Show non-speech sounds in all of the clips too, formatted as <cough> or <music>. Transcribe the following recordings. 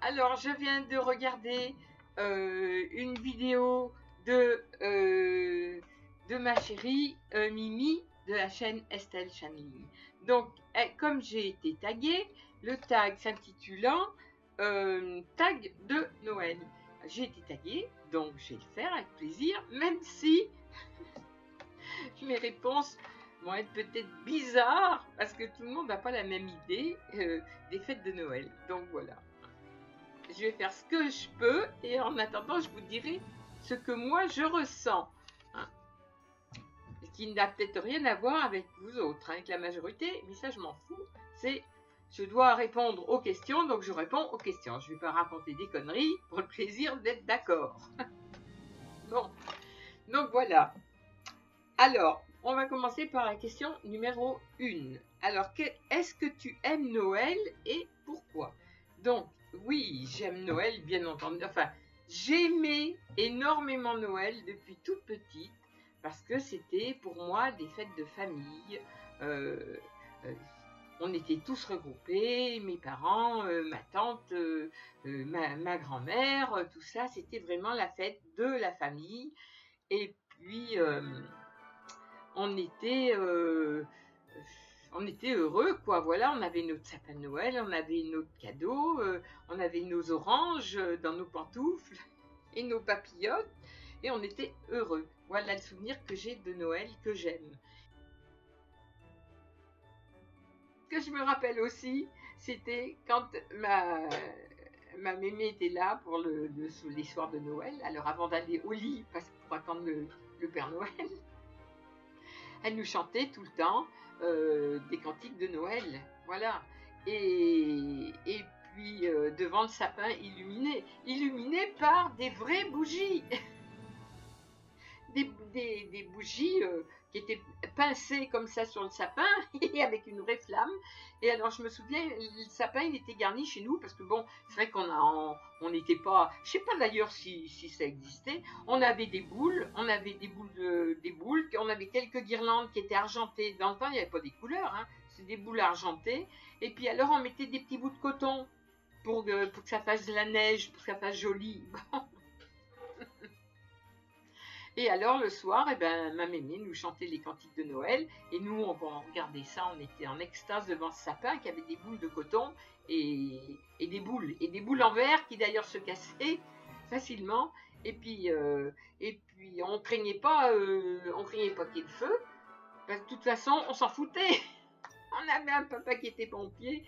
Alors, je viens de regarder euh, une vidéo de, euh, ma chérie euh, Mimi de la chaîne Estelle Chanling. Donc, comme j'ai été taguée, le tag s'intitulant Tag de Noël. J'ai été taguée, donc je vais le faire avec plaisir, même si <laughs> mes réponses vont être peut-être bizarres, parce que tout le monde n'a pas la même idée des fêtes de Noël. Donc voilà je vais faire ce que je peux et en attendant, je vous dirai ce que moi je ressens. Hein. Qui n'a peut-être rien à voir avec vous autres, hein, avec la majorité, mais ça je m'en fous. C'est je dois répondre aux questions, donc je réponds aux questions. Je ne vais pas raconter des conneries pour le plaisir d'être d'accord. <laughs> bon, donc voilà. Alors, on va commencer par la question numéro 1. Alors, est-ce que tu aimes Noël et pourquoi? Donc, oui, j'aime Noël, bien entendu. Enfin, j'aimais énormément Noël depuis toute petite parce que c'était pour moi des fêtes de famille. Euh, euh, on était tous regroupés, mes parents, euh, ma tante, ma, ma grand-mère, tout ça, c'était vraiment la fête de la famille. Et puis, on était on était heureux, quoi. Voilà, on avait notre sapin de Noël, on avait notre cadeau, euh, on avait nos oranges euh, dans nos pantoufles <laughs> et nos papillotes, et on était heureux. Voilà le souvenir que j'ai de Noël que j'aime. Ce que je me rappelle aussi, c'était quand ma, ma mémé était là pour le, les soirs de Noël, alors avant d'aller au lit, pour attendre le Père Noël, <laughs> elle nous chantait tout le temps euh, des cantiques de Noël. Voilà. Et, et puis euh, devant le sapin illuminé, illuminé par des vraies bougies. <laughs> des, bougies euh, qui étaient pincées comme ça sur le sapin <laughs> et avec une vraie flamme. Et alors je me souviens, le sapin il était garni chez nous parce que bon, c'est vrai qu'on on n'était pas, je sais pas d'ailleurs si, si, ça existait. On avait des boules, on avait des boules de, des boules, on avait quelques guirlandes qui étaient argentées. Dans le temps il n'y avait pas des couleurs, hein. c'est des boules argentées. Et puis alors on mettait des petits bouts de coton pour que, pour que ça fasse de la neige, pour que ça fasse joli. <laughs> Et alors le soir, eh ben, ma mémé nous chantait les cantiques de Noël et nous, on, regardait ça, on était en extase devant ce sapin qui avait des boules de coton et, des boules, et des boules en verre qui d'ailleurs se cassaient facilement. Et puis, euh, et puis on craignait pas, euh, on craignait pas qu'il y ait de feu, de toute façon, on s'en foutait. <laughs> on avait un papa qui était pompier.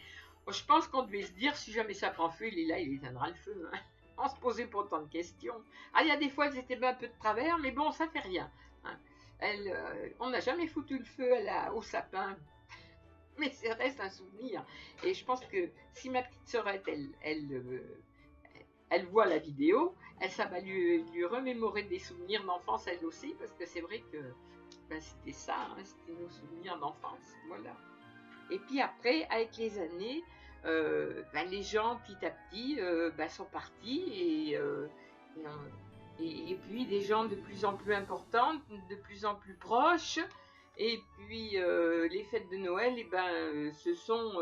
Je pense qu'on devait se dire, si jamais ça prend feu, il est là, il éteindra le feu. Hein on se posait pas autant de questions. Ah, il y a des fois, elles étaient un peu de travers, mais bon, ça fait rien. Hein. Elle, euh, on n'a jamais foutu le feu au sapin, <laughs> mais ça reste un souvenir. Et je pense que si ma petite sœurette, elle, elle, euh, elle voit la vidéo, elle, ça va lui, remémorer des souvenirs d'enfance, elle aussi, parce que c'est vrai que ben, c'était ça, hein, c'était nos souvenirs d'enfance. Voilà. Et puis après, avec les années, bah, les gens petit à petit euh, bah, sont partis euh, et, et, puis des gens de plus en plus importants, de plus en plus proches. Et puis les fêtes de Noël, et eh ben, ce sont,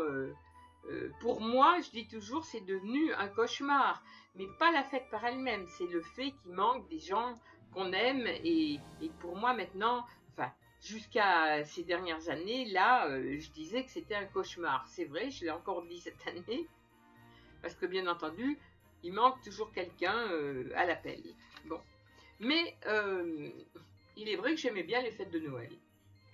pour moi, je dis toujours, c'est devenu un cauchemar. Mais pas la fête par elle-même, c'est le fait qu'il manque des gens qu'on aime. Et, et, pour moi maintenant, enfin, jusqu'à ces dernières années, là, euh, je disais que c'était un cauchemar. C'est vrai, je l'ai encore dit cette <laughs> année, parce que bien entendu, il manque toujours quelqu'un euh, à l'appel. Bon. Mais euh, il est vrai que j'aimais bien les fêtes de Noël.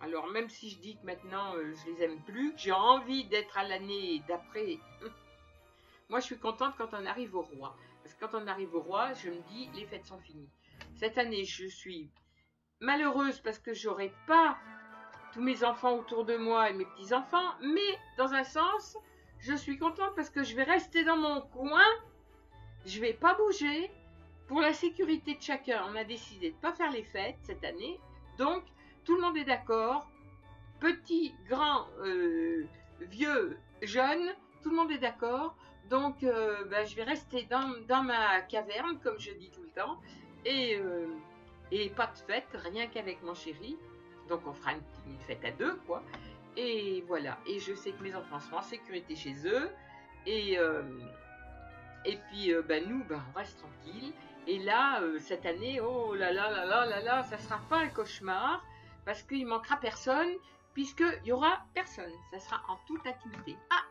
Alors même si je dis que maintenant je les aime plus, que j'ai envie d'être à l'année d'après, <laughs> moi je suis contente quand on arrive au roi. Parce que quand on arrive au roi, je me dis les fêtes sont finies. Cette année, je suis malheureuse parce que j'aurai pas tous mes enfants autour de moi et mes petits-enfants, mais dans un sens, je suis contente parce que je vais rester dans mon coin, je vais pas bouger. Pour la sécurité de chacun, on a décidé de pas faire les fêtes cette année, donc tout le monde est d'accord. Petit, grand, euh, vieux, jeune, tout le monde est d'accord. Donc, euh, ben, je vais rester dans, ma caverne, comme je dis tout le temps, et euh, et pas de fête, rien qu'avec mon chéri. Donc on fera une, fête à deux, quoi. Et voilà. Et je sais que mes enfants seront en sécurité chez eux. Et, euh, Et puis, euh, ben, nous, ben, on reste tranquille. Et là, euh, cette année, oh là là là là là là, ça sera pas un cauchemar parce qu'il manquera personne puisqu'il y aura personne. Ça sera en toute intimité. Ah,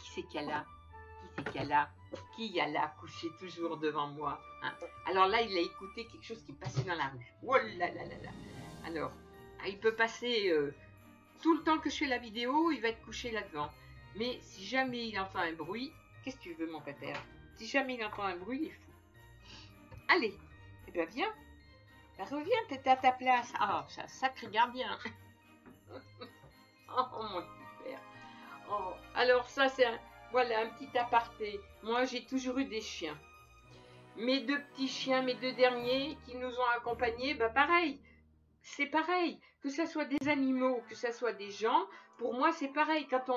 qui c'est qu'il a là? Qui c'est qu'il a là? Qui y a là couché toujours devant moi hein Alors là, il a écouté quelque chose qui passait dans la rue. Oh là là là. Alors, ah, il peut passer euh, tout le temps que je fais la vidéo, il va être couché là-devant. Mais si jamais il entend un bruit, qu'est-ce que tu veux, mon pépère? Si jamais il entend un bruit, il est fou. Allez, eh bien viens. Reviens, t'es à ta place. Ah, c'est un sacré gardien. oh, mon père. Oh. Alors ça, c'est un, voilà, un petit aparté. Moi, j'ai toujours eu des chiens. Mes deux petits chiens, mes deux derniers qui nous ont accompagnés, bah pareil. C'est pareil. Que ce soit des animaux, que ce soit des gens, pour moi, c'est pareil. Quand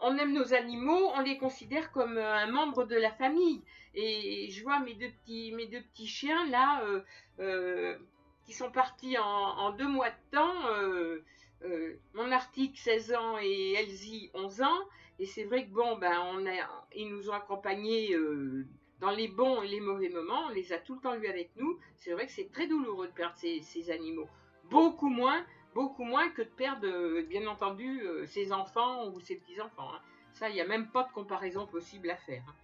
on, aime nos animaux, on les considère comme euh, un membre de la famille. Et je vois mes deux petits, mes deux petits chiens là, euh, euh, qui sont partis en, deux mois de temps. Mon Arctique 16 ans et Elsie 11 ans. Et c'est vrai que bon, ben, on a, ils nous ont accompagnés dans les bons et les mauvais moments. On les a tout le temps eu avec nous. C'est vrai que c'est très douloureux de perdre ces, animaux. Beaucoup moins beaucoup moins que de perdre, euh, bien entendu, euh, ses enfants ou ses petits-enfants. Hein. Ça, il n'y a même pas de comparaison possible à faire. Hein.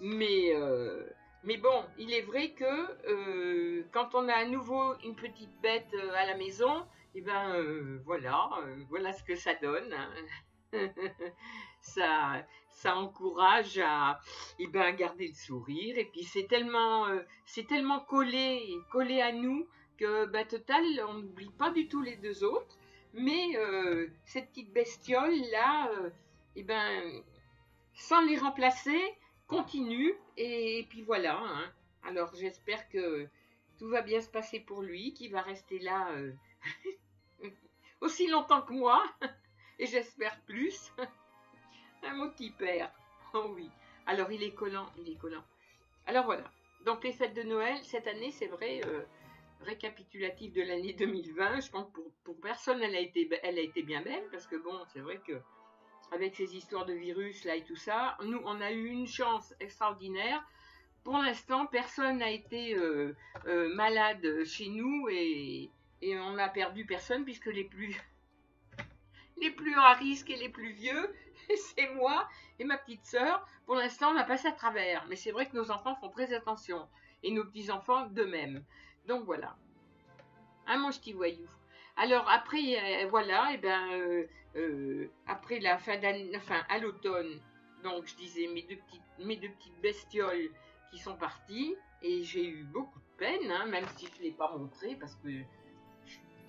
Mais, euh, mais bon, il est vrai que quand on a à nouveau une petite bête à la maison, eh ben voilà, voilà ce que ça donne. Hein. <laughs> ça, ça encourage à, eh ben, garder le sourire. Et puis c'est tellement, c'est tellement collé, collé à nous que bah, total, on n'oublie pas du tout les deux autres, mais euh, cette petite bestiole là, euh, eh ben, sans les remplacer, continue et, puis voilà. Hein. Alors j'espère que tout va bien se passer pour lui, qu'il va rester là euh, <laughs> aussi longtemps que moi, <laughs> et j'espère plus. <laughs> Un mot petit père. Oh oui. Alors il est collant, il est collant. Alors voilà. Donc les fêtes de Noël, cette année, c'est vrai, récapitulatif de l'année <laughs> 2020. Je pense que pour, pour, personne, elle a, été, elle a été bien belle, parce que bon, c'est vrai que avec ces histoires de virus là et tout ça, nous, on a eu une chance extraordinaire. Pour l'instant, personne n'a été euh, euh, malade chez nous et, et on n'a perdu personne puisque les plus <laughs> les plus à risque et les plus vieux, <laughs> c'est moi et ma petite sœur. Pour l'instant, on a passé à travers. Mais c'est vrai que nos enfants font très attention. Et nos petits-enfants de même. Donc voilà. Un mon petit voyou. Alors après, euh, voilà, et eh ben euh, euh, après la fin d'année, enfin à l'automne, donc je disais mes deux petites, mes deux petites bestioles qui sont parties et j'ai eu beaucoup de peine, hein, même si je ne l'ai pas montré parce que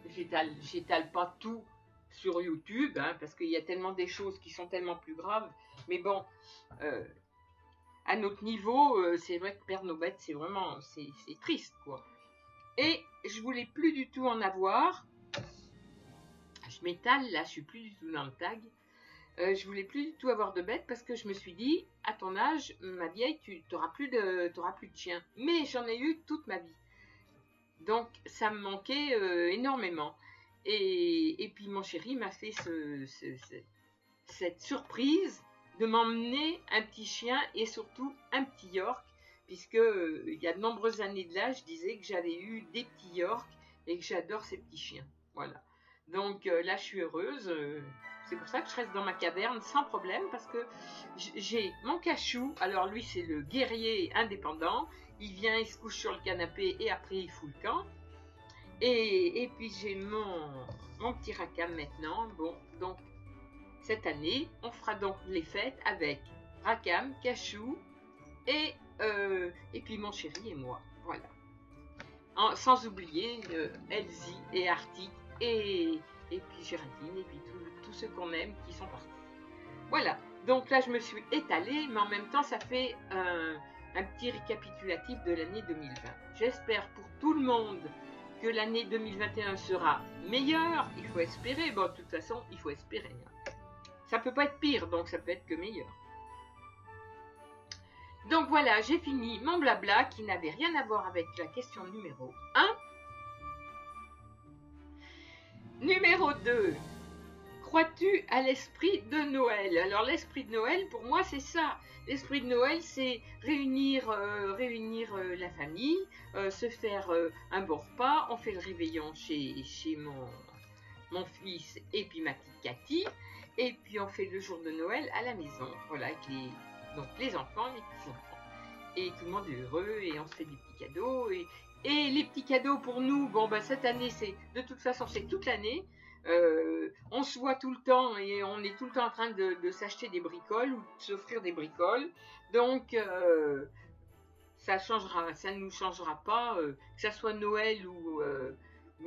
j'étale pas tout sur YouTube, hein, parce qu'il y a tellement des choses qui sont tellement plus graves. Mais bon, à notre niveau, c'est vrai que perdre nos bêtes, c'est vraiment, c'est triste, quoi. Et je voulais plus du tout en avoir. Je m'étale là, je suis plus du tout dans le tag. Euh, je voulais plus du tout avoir de bêtes parce que je me suis dit, à ton âge, ma vieille, tu n'auras plus de, plus de chiens. Mais j'en ai eu toute ma vie. Donc ça me manquait euh, énormément. Et, puis mon chéri m'a fait cette surprise de m'emmener un petit chien et surtout un petit York puisque euh, il y a de nombreuses années de là, je disais que j'avais eu des petits Yorks et que j'adore ces petits chiens. Voilà. Donc euh, là, je suis heureuse. C'est pour ça que je reste dans ma caverne sans problème parce que j'ai mon cachou. Alors lui, c'est le guerrier indépendant. Il vient, il se couche sur le canapé et après il fout le camp. Et, et puis j'ai mon, mon petit racam maintenant. Bon, donc cette année, on fera donc les fêtes avec racam, cachou et euh, et puis mon chéri et moi. Voilà. sans oublier euh, Elsie et Artie et, et puis Géraldine et puis tous ceux qu'on aime qui sont partis. Voilà. Donc là, je me suis étalée, mais en même temps, ça fait un, un petit récapitulatif de l'année 2020. J'espère pour tout le monde que l'année 2021 sera meilleure. Il faut espérer. Bon, de toute façon, il faut espérer. Hein. Ça peut pas être pire, donc ça peut être que meilleur. Donc voilà, j'ai fini mon blabla qui n'avait rien à voir avec la question numéro 1. Numéro 2. Crois-tu à l'esprit de Noël? Alors l'esprit de Noël, pour moi, c'est ça. L'esprit de Noël, c'est réunir, euh, réunir euh, la famille, euh, se faire un bon repas. On fait le réveillon chez, chez mon, mon fils et puis ma petite Cathy. Et puis on fait le jour de Noël à la maison. Voilà, avec les, donc les enfants, les petits-enfants. Et tout le monde est heureux et on se fait des petits cadeaux. Et, les petits cadeaux pour nous, bon, ben, cette année, c'est de toute façon, c'est toute l'année. Euh, on se voit tout le temps et on est tout le temps en train de, s'acheter des bricoles ou de s'offrir des bricoles. Donc, euh, ça ne nous changera pas, euh, que ça soit Noël ou,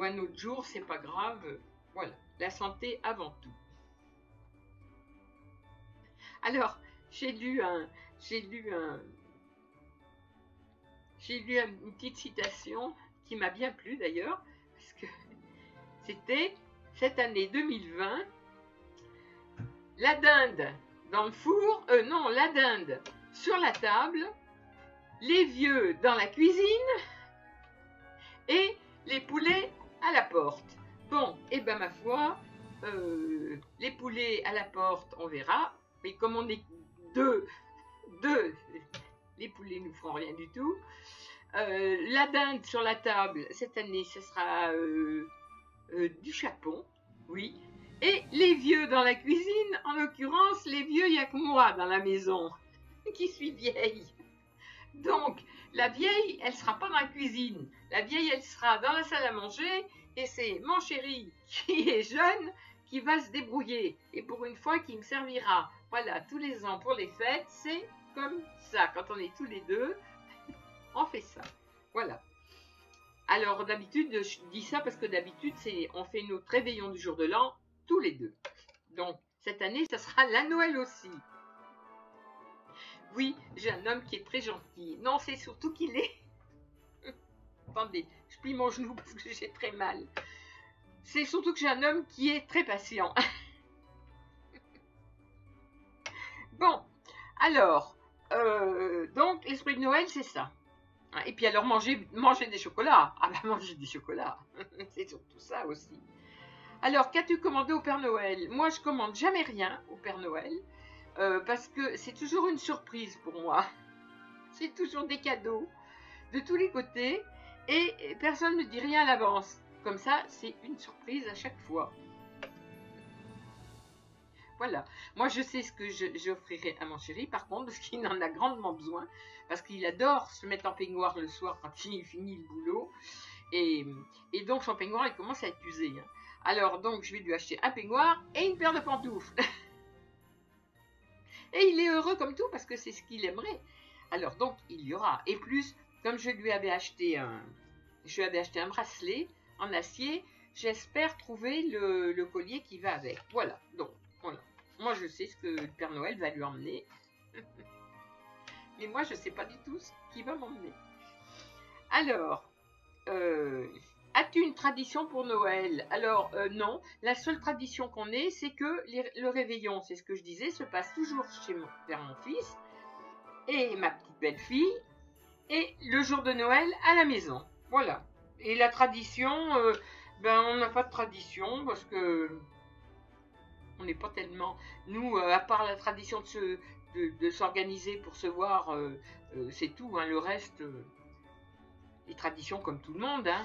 un autre jour, c'est pas grave. Voilà, la santé avant tout. Alors, j'ai lu j'ai lu un, j'ai lu une petite citation qui m'a bien plu d'ailleurs, parce que <laughs> c'était cette année 2020, la dinde dans le four, euh, non, la dinde sur la table, les vieux dans la cuisine et les poulets à la porte. Bon, et eh ben ma foi, euh, les poulets à la porte, on verra, mais comme on est deux, deux, les poulets ne feront rien du tout. Euh, la dinde sur la table, cette année, ce sera du chapon, oui. Et les vieux dans la cuisine, en l'occurrence, les vieux, il n'y a que moi dans la maison, <laughs> qui suis vieille. Donc, la vieille, elle sera pas dans la cuisine. La vieille, elle sera dans la salle à manger, et c'est mon chéri, <laughs> qui est jeune, qui va se débrouiller. Et pour une fois, qui me servira. Voilà, tous les ans pour les fêtes, c'est comme ça. Quand on est tous les deux, <laughs> on fait ça. Voilà. Alors d'habitude, je dis ça parce que d'habitude, on fait notre réveillon du jour de l'an tous les deux. Donc cette année, ça sera la Noël aussi. Oui, j'ai un homme qui est très gentil. Non, c'est surtout qu'il est... <laughs> Attendez, je plie mon genou parce que j'ai très mal. C'est surtout que j'ai un homme qui est très patient. <laughs> bon, alors, euh, donc l'esprit de Noël, c'est ça. Ah, et puis alors manger, manger des chocolats. Ah bah manger des chocolats. <laughs> c'est surtout ça aussi. Alors, qu'as-tu commandé au Père Noël? Moi, je commande jamais rien au Père Noël. Euh, parce que c'est toujours une surprise pour moi. <laughs> C'est toujours des cadeaux de tous les côtés et personne ne dit rien à l'avance. Comme ça, c'est une surprise à chaque fois. Voilà. Moi, je sais ce que j'offrirai à mon chéri, par contre, parce qu'il en a grandement besoin, parce qu'il adore se mettre en peignoir le soir quand il <laughs> finit le boulot. Et, donc, son peignoir, il commence à être usé. Hein. Alors, donc, je vais lui acheter un peignoir et une paire de pantoufles. <laughs> et il est heureux comme tout, parce que c'est ce qu'il aimerait. Alors, donc, il y aura. Et plus, comme je lui avais acheté un, je lui avais acheté un bracelet en acier, j'espère trouver le, le collier qui va avec. Voilà. Donc, voilà. Moi, je sais ce que Père Noël va lui emmener. Mais moi, je ne sais pas du tout ce qu'il va m'emmener. Alors, euh, as-tu une tradition pour Noël? Alors, euh, non. La seule tradition qu'on ait, c'est que le réveillon, c'est ce que je disais, se passe toujours chez mon, vers mon fils et ma petite belle-fille. Et le jour de Noël à la maison. Voilà. Et la tradition, euh, ben on n'a pas de tradition parce que on n'est pas tellement. Nous, euh, à part la tradition de, s'organiser pour se voir, euh, euh, c'est tout. Hein. le reste, les traditions comme tout le monde. Hein.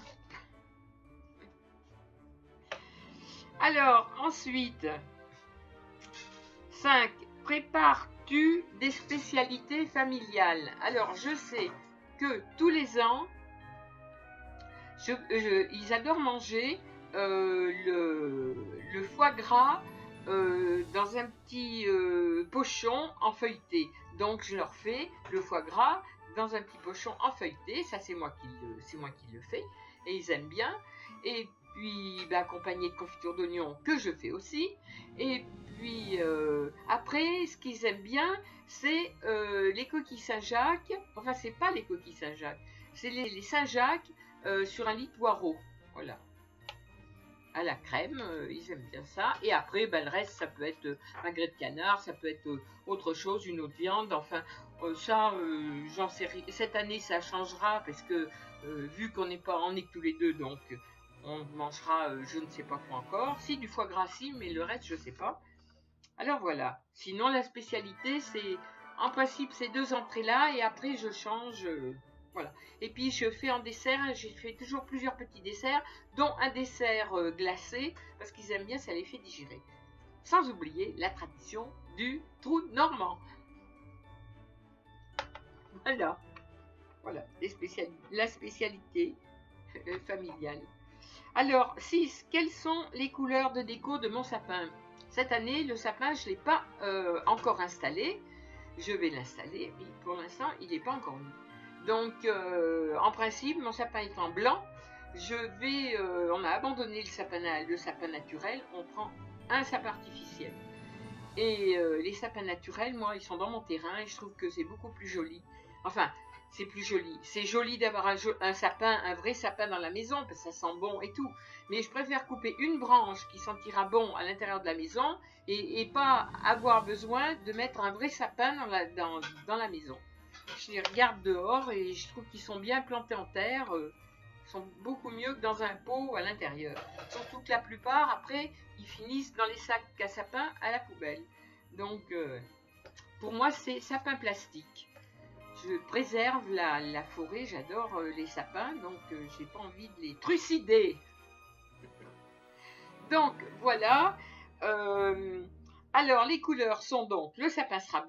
Alors, ensuite, 5. Prépares-tu des spécialités familiales? Alors, je sais que tous les ans, ils adorent manger le, foie gras euh, dans un petit euh, pochon en feuilleté. Donc je leur fais le foie gras dans un petit pochon en feuilleté. Ça c'est moi qui le, c'est moi qui le fais et ils aiment bien. Et puis ben, accompagné de confiture d'oignon que je fais aussi. Et puis euh, après, ce qu'ils aiment bien, c'est les coquilles Saint-Jacques. Enfin, c'est pas les coquilles Saint-Jacques, c'est les, les Saint-Jacques sur un lit de poireau. Voilà la crème, euh, ils aiment bien ça. Et après, ben, le reste, ça peut être euh, un grès de canard, ça peut être euh, autre chose, une autre viande. Enfin, ça, j'en sais rien. Cette année, ça changera parce que vu qu'on n'est pas, en est tous les deux, donc on mangera euh, je ne sais pas quoi encore. Si, du foie gras, si, mais le reste, je ne sais pas. Alors voilà. Sinon, la spécialité, c'est en principe ces deux entrées-là et après, je change. Euh, Et puis, je fais en dessert, j'ai fait toujours plusieurs petits desserts, dont un dessert euh, glacé, parce qu'ils aiment bien, ça les fait digérer. Sans oublier la tradition du trou normand. Voilà. Voilà, la spécialité familiale. Alors, 6. Quelles sont les couleurs de déco de mon sapin? Cette année, le sapin, je ne l'ai pas euh, encore installé. Je vais l'installer, mais pour l'instant, il n'est pas encore mis. Donc, euh, en principe, mon sapin en blanc. Je vais, euh, on a abandonné le sapin, naturel. On prend un sapin artificiel. Et les sapins naturels, moi, ils sont dans mon terrain et je trouve que c'est beaucoup plus joli. Enfin, c'est plus joli. C'est joli d'avoir un, sapin, un vrai sapin dans la maison, parce que ça sent bon et tout. Mais je préfère couper une branche qui sentira bon à l'intérieur de la maison et, pas avoir besoin de mettre un vrai sapin dans, la maison. Je les regarde dehors et je trouve qu'ils sont bien plantés en terre. Euh, ils sont beaucoup mieux que dans un pot à l'intérieur. Surtout que la plupart, après, ils finissent dans les sacs à sapin à la poubelle. Donc, euh, pour moi, c'est sapin plastique je préserve la, forêt, j'adore euh, les sapins, donc euh, j'ai pas envie de les trucider. donc voilà. Alors les couleurs sont donc le sapin sera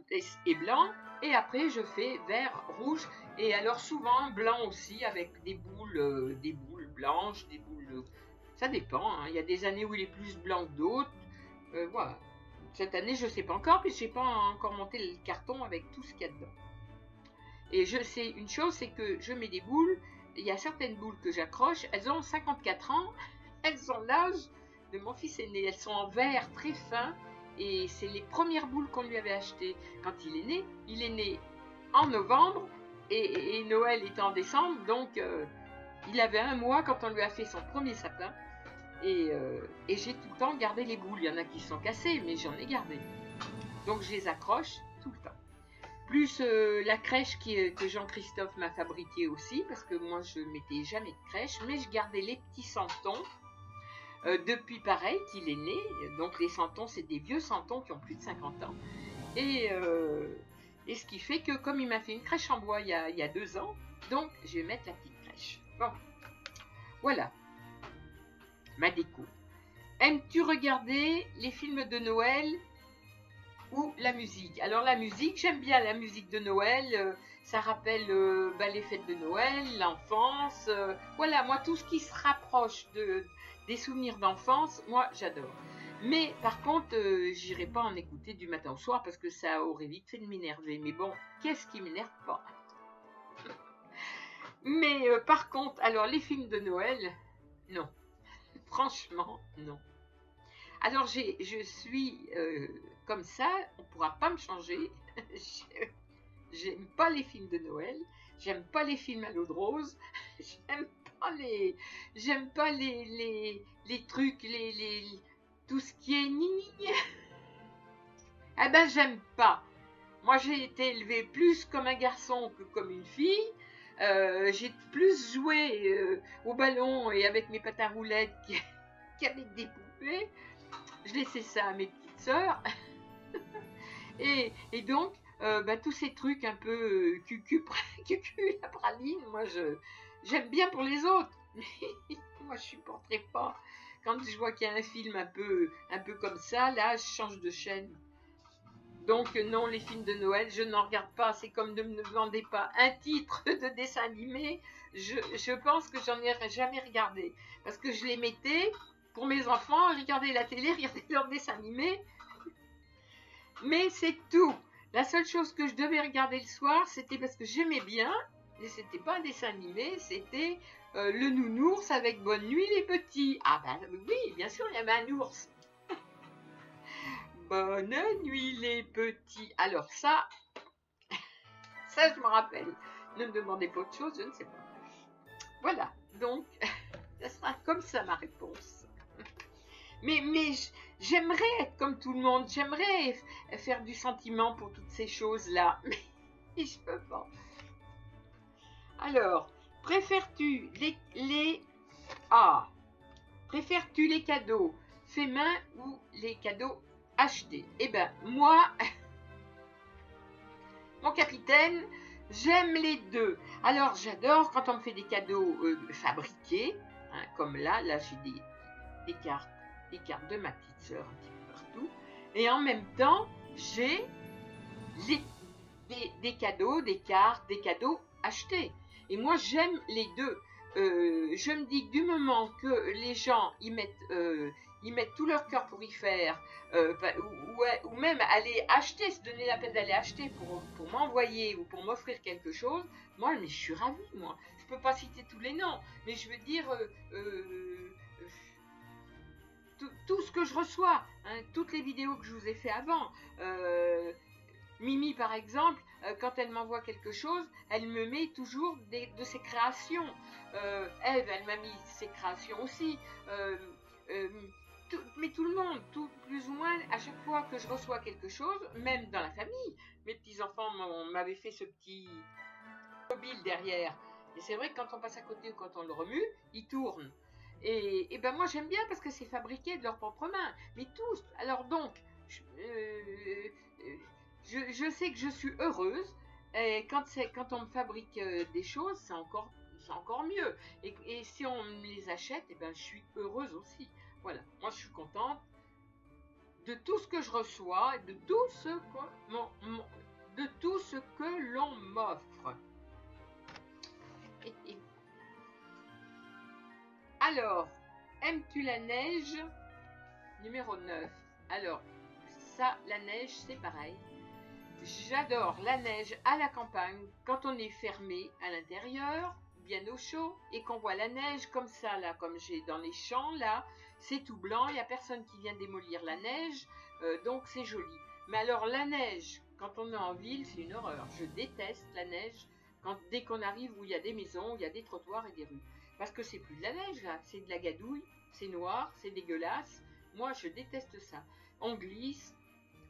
et blanc, et après je fais vert, rouge, et alors souvent blanc aussi avec des boules, des boules blanches, des boules. Ça dépend. Hein. Il y a des années où il est plus blanc que d'autres. voilà. Cette année, je ne sais pas encore, puisque je n'ai pas encore monté le carton avec tout ce qu'il y a dedans. Et je sais une chose, c'est que je mets des boules. Il y a certaines boules que j'accroche. Elles ont 54 ans. <laughs> Elles ont l'âge de mon fils aîné. Elles sont en verre très fin. Et c'est les premières boules qu'on lui avait achetées quand il est né. Il est né en novembre et, Noël est en décembre. Donc euh, il avait un mois quand on lui a fait son premier sapin. Et, euh, et j'ai tout le temps gardé les boules. Il y en a qui sont cassées, mais j'en ai gardé. Donc je les accroche tout le temps plus euh, la crèche que Jean-Christophe m'a fabriquée aussi, parce que moi je mettais jamais de crèche, mais je gardais les petits santons euh, depuis pareil qu'il est né. Donc les santons, c'est des vieux santons qui ont plus de 50 ans. Et, euh, et ce qui fait que comme il m'a fait une crèche en bois il y, a, deux ans, donc je vais mettre la petite crèche. Bon, voilà ma déco. Aimes-tu regarder les films de Noël ou la musique? Alors la musique, j'aime bien la musique de Noël, euh, ça rappelle bah, les fêtes de Noël, l'enfance, voilà, moi tout ce qui se rapproche de, des souvenirs d'enfance, moi j'adore. Mais par contre, j'irai pas en écouter du matin au soir parce que ça aurait vite fait de m'énerver. Mais bon, qu'est-ce qui m'énerve pas? <laughs> Mais par contre, alors les films de Noël, non. <laughs> Franchement, non. Alors je suis comme ça, on pourra pas me changer. <laughs> J'aime pas les films de Noël. J'aime pas les films à l'eau de rose. J'aime les, j'aime pas les, les, les trucs, les, les, tout ce qui est ni. Eh ben, j'aime pas. Moi, j'ai été élevée plus comme un garçon que comme une fille. Euh, j'ai plus joué euh, au ballon et avec mes patins roulettes <laughs> qu'avec des poupées. Je laissais ça à mes petites sœurs. <laughs> et, donc, euh, bah, tous ces trucs un peu euh, <laughs> cucu, la praline, moi, je, j'aime bien pour les autres. <laughs> Moi, je supporterai pas. Quand je vois qu'il y a un film un peu, un peu comme ça, là, je change de chaîne. Donc non, les films de Noël, je n'en regarde pas. C'est comme ne me vendez pas un titre <laughs> de dessin animé. Je, je pense que j'en ai jamais regardé. Parce que je les mettais pour mes enfants, regarder la télé, regarder leurs dessins animés. Mais c'est tout. La seule chose que je devais regarder le soir, c'était parce que j'aimais bien, et c'était pas un dessin animé, c'était euh, le nounours avec Bonne nuit les petits. Ah ben oui, bien sûr, il y avait un ours. <laughs> Bonne nuit les petits. Alors ça, <laughs> ça je me rappelle. Ne me demandez pas autre chose, je ne sais pas. Voilà, donc, <laughs> ça sera comme ça ma réponse. Mais, mais j'aimerais être comme tout le monde, j'aimerais faire du sentiment pour toutes ces choses-là, <laughs> mais je peux pas. Alors, préfères-tu les, les... Ah, préfères-tu les cadeaux faits main ou les cadeaux achetés? Eh ben, moi, <laughs> mon capitaine, j'aime les deux. Alors, j'adore quand on me fait des cadeaux euh, fabriqués, hein, comme là, là j'ai des cartes, des cartes de ma petite sœur un petit peu partout. Et en même temps, j'ai des, cadeaux, des cartes, des cadeaux achetés. Et moi, j'aime les deux. Euh, je me dis que du moment que les gens y mettent, euh, mettent tout leur cœur pour y faire, euh, ou, même aller acheter, se donner la peine d'aller acheter pour, pour m'envoyer ou pour m'offrir quelque chose, moi, mais je suis ravie, moi. Je peux pas citer tous les noms, mais je veux dire, tout, ce que je reçois, hein, toutes les vidéos que je vous ai fait avant, Mimi, par exemple, euh, quand elle m'envoie quelque chose, elle me met toujours de ses créations. Euh, Eve, elle m'a mis ses créations aussi. Euh, mais tout le monde, plus ou moins, à chaque fois que je reçois quelque chose, même dans la famille, mes petits-enfants m'avaient fait ce petit mobile derrière. Et c'est vrai que quand on passe à côté ou quand on le remue, il tourne. Et, ben moi j'aime bien parce que c'est fabriqué de leurs propres mains. Mais tous, alors donc, je, sais que je suis heureuse. Et quand, quand on me fabrique euh, des choses, c'est encore, encore mieux. Et, si on me les achète, et eh ben, je suis heureuse aussi. Voilà, moi je suis contente de tout ce que je reçois de tout ce que, de tout ce que l'on m'offre. Alors, aimes-tu la neige? Numéro 9. Alors, ça, la neige, c'est pareil. J'adore la neige à la campagne quand on est fermé à l'intérieur, bien au chaud, et qu'on voit la neige comme ça, là, comme j'ai dans les champs, là, c'est tout blanc, il n'y a personne qui vient démolir la neige, euh, donc c'est joli. Mais alors la neige, quand on est en ville, c'est une horreur. Je déteste la neige quand, dès qu'on arrive où il y a des maisons, où il y a des trottoirs et des rues. Parce que c'est plus de la neige, là, c'est de la gadouille, c'est noir, c'est dégueulasse. Moi, je déteste ça. On glisse,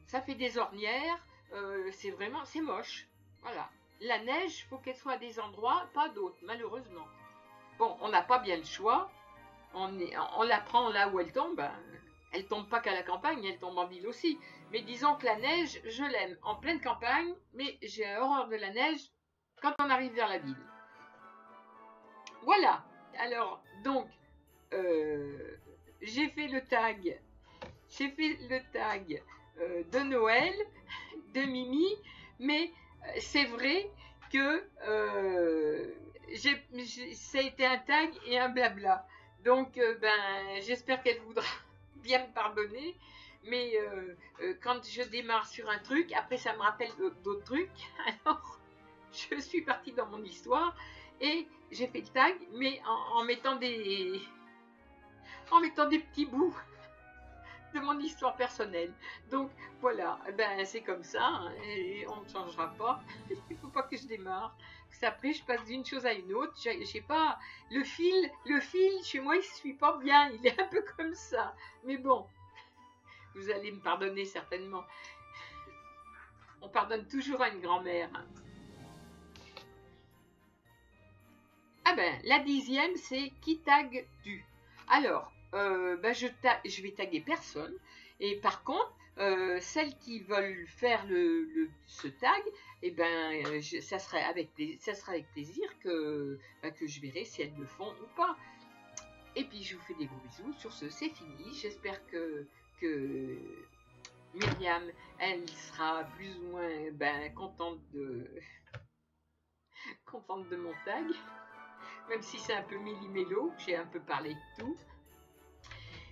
ça fait des ornières, euh, c'est vraiment, c'est moche. Voilà. La neige, faut qu'elle soit à des endroits, pas d'autres, malheureusement. Bon, on n'a pas bien le choix. On, la prend là où elle tombe. Hein. Elle tombe pas qu'à la campagne, elle tombe en ville aussi. Mais disons que la neige, je l'aime en pleine campagne, mais j'ai horreur de la neige quand on arrive vers la ville. Voilà. Alors, donc, euh, j'ai fait le tag. J'ai fait le tag euh, de Noël de Mimi, mais euh, c'est vrai que ça a été un tag et un blabla. Donc, ben, j'espère qu'elle voudra <laughs> bien me pardonner. Mais quand je démarre sur un truc, après ça me rappelle d'autres trucs. <laughs> Alors, je suis partie dans mon histoire et j'ai fait le tag, mais en mettant des en mettant des petits bouts de mon histoire personnelle. Donc voilà, eh ben c'est comme ça, hein, on ne changera pas. <laughs> Il ne faut pas que je démarre. Après, je passe d'une chose à une autre. Je sais pas, le fil, le fil chez moi, il ne suit pas bien. Il est un peu comme ça. Mais bon, vous allez me pardonner certainement. On pardonne toujours à une grand-mère. Hein. Ah ben, la dixième, c'est qui tag tu Alors, euh, bah, je, je, vais taguer personne. Et par contre, euh, celles qui veulent faire le, ce tag, eh ben, euh, ça, serait avec, ça sera avec plaisir que, bah, que je verrai si elles le font ou pas. Et puis, je vous fais des gros bisous. Sur ce, c'est fini. J'espère que, que Myriam, elle sera plus ou moins ben, contente de <laughs> contente de mon tag. Même si c'est un peu millimélo, j'ai un peu parlé de tout.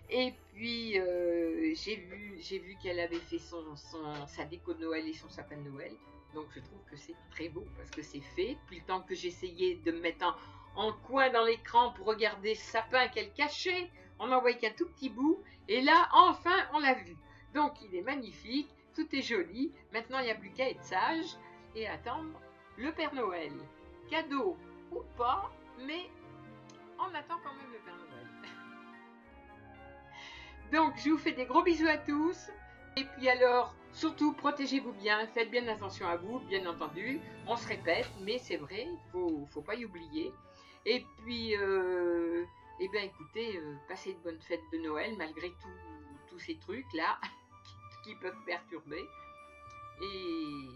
Et puis, euh, j'ai vu, qu'elle avait fait son, sa déco de Noël et son sapin de Noël. Donc, je trouve que c'est très beau parce que c'est fait. Depuis le temps que j'essayais de me mettre en, coin dans l'écran pour regarder ce sapin qu'elle cachait, on n'en voyait qu'un tout petit bout. Et là, enfin, on l'a vu. Donc, il est magnifique, tout est joli. Maintenant, il n'y a plus qu'à être sage et attendre le Père Noël. Cadeau ou pas, mais on attend quand même le Père Noël. <laughs> Donc, je vous fais des gros bisous à tous. Et puis alors, surtout, protégez-vous bien, faites bien attention à vous, bien entendu. On se répète, mais c'est vrai, il faut, faut pas y oublier. Et puis, euh, Eh bien écoutez, euh, passez de bonnes fêtes de Noël malgré tous ces trucs là <laughs> qui peuvent perturber. Et